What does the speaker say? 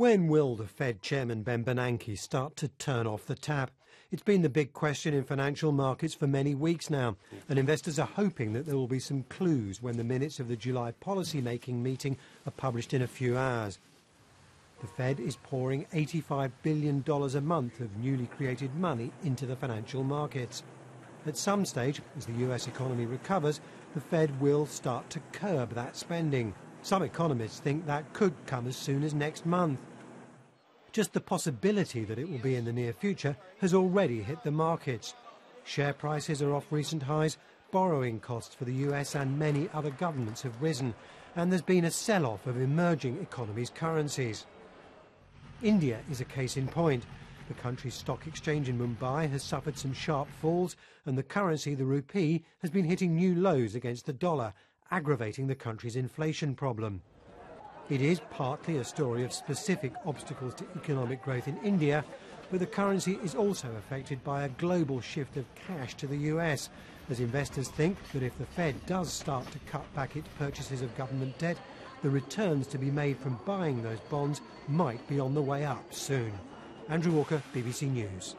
When will the Fed chairman Ben Bernanke start to turn off the tap? It's been the big question in financial markets for many weeks now, and investors are hoping that there will be some clues when the minutes of the July policy-making meeting are published in a few hours. The Fed is pouring $85 billion a month of newly created money into the financial markets. At some stage, as the US economy recovers, the Fed will start to curb that spending. Some economists think that could come as soon as next month. Just the possibility that it will be in the near future has already hit the markets. Share prices are off recent highs, borrowing costs for the US and many other governments have risen, and there's been a sell-off of emerging economies' currencies. India is a case in point. The country's stock exchange in Mumbai has suffered some sharp falls, and the currency, the rupee, has been hitting new lows against the dollar, aggravating the country's inflation problem. It is partly a story of specific obstacles to economic growth in India, but the currency is also affected by a global shift of cash to the US, as investors think that if the Fed does start to cut back its purchases of government debt, the returns to be made from buying those bonds might be on the way up soon. Andrew Walker, BBC News.